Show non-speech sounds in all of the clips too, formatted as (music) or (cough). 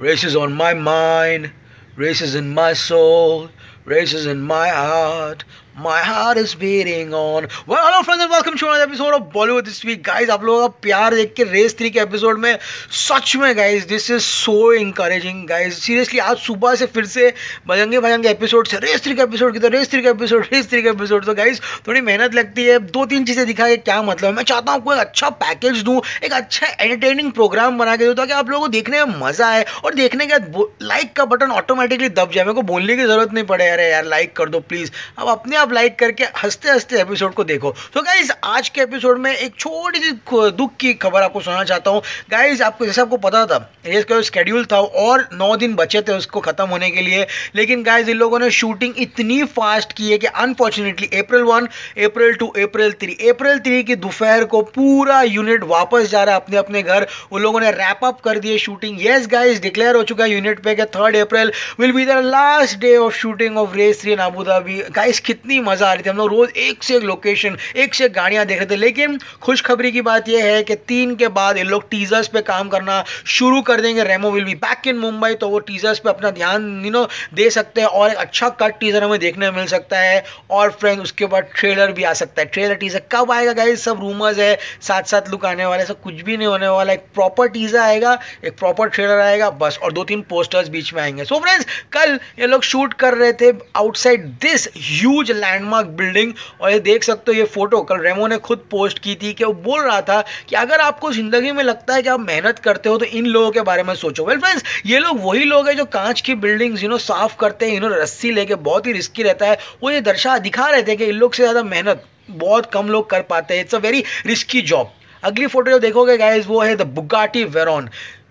Races on my mind, races in my soul, races in my heart. My heart is beating on. Well, hello friends and welcome to another episode of Bollywood this week. Guys, आप लोगों का प्यार देख के race three के episode में सच में guys this is so encouraging guys seriously आज सुबह से फिर से भजंगे भजंगे एपिसोड से रेस थ्री का एपिसोड की तो रेस थ्री का एपिसोड रेस थ्री का एपिसोड तो गाइस थोड़ी मेहनत लगती है दो तीन चीज़ें दिखा के क्या मतलब मैं चाहता हूँ एक अच्छा पैकेज दूँ एक अच्छा एंटरटेनिंग प्रोग्राम बना के दूँ ताकि आप लोगों को देखने में मज़ा आए और देखने के बाद लाइक का बटन ऑटोमेटिकली दब जाए मेरे को बोलने की ज़रूरत नहीं पड़े अरे यार लाइक कर दो प्लीज़ अब अपने आप लाइक करके हँसते हँसते एपिसोड को देखो। तो गाइज़ आज के एपिसोड में एक छोटी सी दुख की खबर आपको सुनाना चाहता हूँ। गाइज़ आपको, जैसे आपको पता था रेस का स्केड्यूल था और नौ दिन बचे थे उसको खत्म होने के लिए। लेकिन गाइज़ इन लोगों ने शूटिंग इतनी फास्ट की है कि unfortunately April one April two April three April three की दोपहर को पूरा यूनिट वापस जा रहा है अपने अपने घर। उन लोगों ने रैप अप कर दिए शूटिंग येस गाइज़ डिक्लेयर हो चुका है यूनिट पे कि third April will be the last day of shooting of Race three in Abu Dhabi guys कितनी मज़ा आ रही थी। हम लोग रोज एक से एक लोकेशन एक से एक गाड़ियाँ देख रहे थे। लेकिन खुशखबरी की बात यह है कि तीन के बाद ये लोग टीजर्स पे काम करना शुरू कर देंगे। Remo will be back in Mumbai तो वो टीजर्स पे अपना ध्यान यू नो दे सकते हैं। और एक अच्छा कट टीजर हमें देखने मिल सकता है। और फ्रेंड उसके बाद ट्रेलर भी आ सकता है। ट्रेलर टीजर कब आएगा गाइस सब रूमर्स है। साथ साथ लुक आने वाले सब कुछ भी नहीं होने वाला। एक प्रॉपर टीजर आएगा, एक प्रॉपर ट्रेलर आएगा, बस। और दो तीन पोस्टर्स बीच में आएँगे। सो so फ्रेंड्स कल ये लोग शूट कर रहे थे। Outside this huge landmark building और ये देख सकते हो, ये फ़ोटो कल रेमो ने खुद पोस्ट की थी कि वो बोल रहा था कि अगर आपको ज़िंदगी में लगता है कि आप मेहनत करते हो तो इन लोगों के बारे में सोचो। वेल फ्रेंड्स ये लोग वही लोग हैं जो कांच की बिल्डिंग्स यू नो साफ़ करते हैं यू नो रस्सी लेके, बहुत ही रिस्की रहता है। वो ये दर्शा, दिखा रहे थे कि इन लोग से ज़्यादा मेहनत बहुत कम लोग कर पाते हैं। It's a very risky job अगली फ़ोटो जो देखोगे गाइज़ वो है द बुगाटी वेरॉन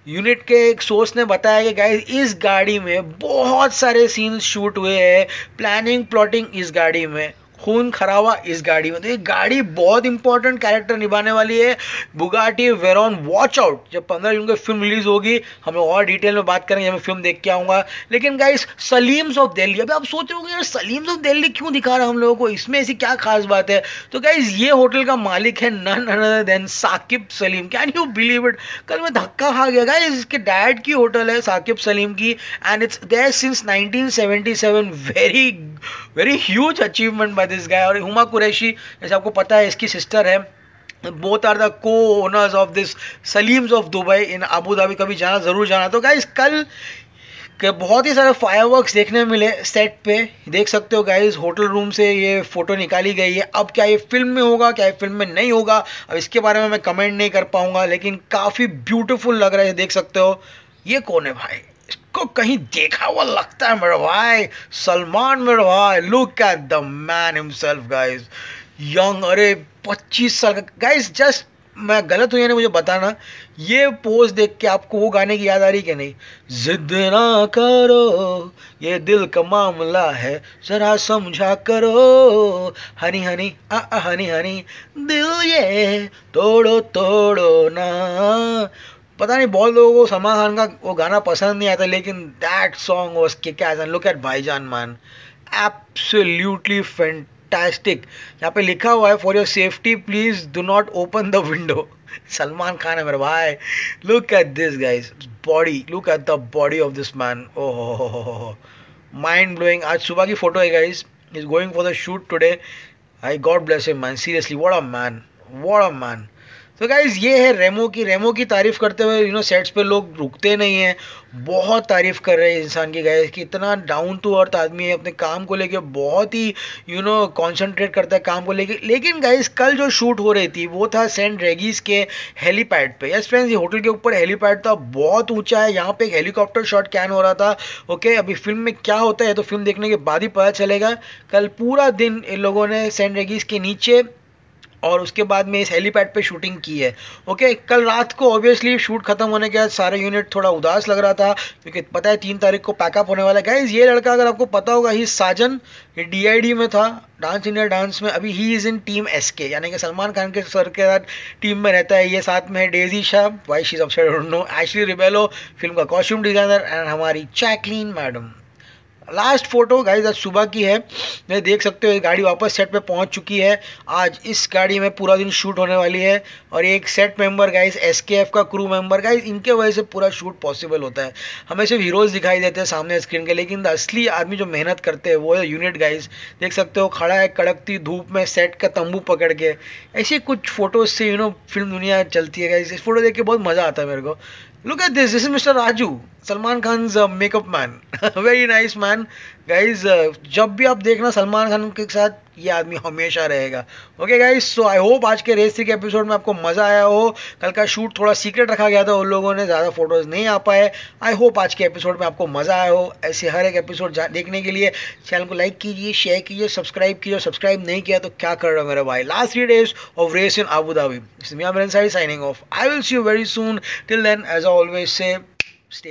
यूनिट के एक सोर्स ने बताया कि गाइस इस गाड़ी में बहुत सारे सीन्स शूट हुए हैं। प्लानिंग प्लॉटिंग इस गाड़ी में। खून खराबा इस गाड़ी में। तो ये गाड़ी बहुत इंपॉर्टेंट कैरेक्टर निभाने वाली है। बुगाटी वेरॉन वॉच आउट जब पंद्रह जून को फ़िल्म रिलीज़ होगी, हम लोग और डिटेल में बात करेंगे, मैं फ़िल्म देख के आऊँगा। लेकिन गाइस सलीम्स ऑफ़ दिल्ली अभी आप सोच रहे हो यार सलीम्स ऑफ़ दिल्ली क्यों दिखा रहा है हम लोगों को? इसमें ऐसी क्या खास बात है? तो गाइज़ ये होटल का मालिक है none other than Saqib Saleem can you believe it कल मैं धक्का खा गया। गाइस इसके डैड की होटल है साकिब सलीम की and it's there since 1977 very very huge achievement by this guy और हुमा कुरैशी, जैसे आपको पता है, इसकी सिस्टर है। Both are the co owners of this Salim's of Dubai in Abu Dhabi कभी जाना, ज़रूर जाना। तो गाइस कल के बहुत ही सारे फायरवर्क्स देखने मिले सेट पे। देख सकते हो गाइस होटल रूम से ये फ़ोटो निकाली गई है। अब क्या ये फ़िल्म में होगा, क्या ये फ़िल्म में नहीं होगा, अब इसके बारे में मैं कमेंट नहीं कर पाऊँगा। लेकिन काफ़ी ब्यूटीफुल लग रहा है देख सकते हो। ये कौन है भाई? इसको कहीं देखा हुआ लगता है, मेरा भाई? सलमान, मेरा भाई look at the man himself guys young अरे 25 साल का गाइस जस्ट मैं गलत हूँ मुझे बताना ये पोज देख के आपको वो गाने की याद आ रही कि नहीं? जिद ना करो, ये दिल का मामला है, जरा समझा करो। हनी हनी आ, हनी हनी, दिल ये तोड़ो तोड़ो ना। पता नहीं, बहुत लोगों को सलमान खान का वो गाना पसंद नहीं आता, लेकिन that song was kick ass and look at भाईजान मैन एब्सोल्युटली फैंटास्टिक यहाँ पे लिखा हुआ है for your safety please do not open the window Salman Khan है मेरे भाई। Look at this guys body look at the body of this man ओ हो माइंड ब्लोइंग आज सुबह की फ़ोटो है guys is going for the shoot today I God bless him man seriously what a man what a man तो guys ये है रेमो की रेमो की तारीफ़ करते हुए यू नो सेट्स पे लोग रुकते नहीं हैं। बहुत तारीफ़ कर रहे हैं इंसान की गाइज़ कि इतना डाउन टू अर्थ आदमी है, अपने काम को लेके बहुत ही यू नो कॉन्सेंट्रेट करता है काम को लेके। लेकिन गाइज़ कल जो शूट हो रही थी, वो था सेंट रेगीज के हेलीपैड पे। यस फ्रेंड्स ये होटल के ऊपर हेलीपैड था, बहुत ऊँचा है। यहाँ पे एक हेलीकॉप्टर शॉट कैन हो रहा था ओके अभी फ़िल्म में क्या होता है तो फ़िल्म देखने के बाद ही पता चलेगा। कल पूरा दिन इन लोगों ने सेंट रेगीज के नीचे और उसके बाद में इस हेलीपैड पे शूटिंग की है। ओके, कल रात को ऑब्वियसली शूट खत्म होने के बाद सारे यूनिट थोड़ा उदास लग रहा था, क्योंकि पता है तीन तारीख को पैकअप होने वाला है। गाइज़ ये लड़का अगर आपको पता होगा ही साजन ये डीआईडी में था डांस इंडिया डांस में, अभी ही इज़ इन टीम एस के यानी कि सलमान खान के सर के साथ टीम में रहता है, ये साथ में है डेजी शाह वाई शी सबसे नो एशली रिबेलो फ़िल्म का कॉस्ट्यूम डिज़ाइनर एंड हमारी Jacqueline madam last photo guys आज सुबह की है। मैं देख सकते हो गाड़ी वापस सेट पे पहुँच चुकी है। आज इस गाड़ी में पूरा दिन शूट होने वाली है। और एक सेट मेंबर गाइज़ एस का क्रू मेंबर गाइज़ इनके वजह से पूरा शूट पॉसिबल होता है। हमें सिर्फ़ हीरोज दिखाई देते हैं सामने स्क्रीन के लेकिन असली आदमी जो मेहनत करते हैं वो है यूनिट गाइज़ देख सकते हो खड़ा है कड़कती धूप में सेट का तंबू पकड़ के। ऐसे कुछ फ़ोटोज़ से यू नो फ़िल्म दुनिया चलती है गाइज़ इस फ़ोटो देख के बहुत मज़ा आता है मेरे को। At this. This is Mr. Raju, Salman Khan's uh, makeup man. (laughs) Very nice man. Guys, uh, जब भी आप देखना सलमान खान के साथ ये आदमी हमेशा रहेगा। Okay guys so I hope आज के रेस के एपिसोड में आपको मज़ा आया हो। कल का शूट थोड़ा सीक्रेट रखा गया था उन लोगों ने ज़्यादा फ़ोटोज़ नहीं आ पाए। आई होप आज के एपिसोड में आपको मज़ा आया हो ऐसे हर एक एपिसोड देखने के लिए। चैनल को लाइक कीजिए शेयर कीजिए सब्सक्राइब कीजिए। सब्सक्राइब नहीं किया तो क्या कर रहे हो मेरे भाई? Last three days of Race in Abu Dhabi signing off I will see you very soon till then as always से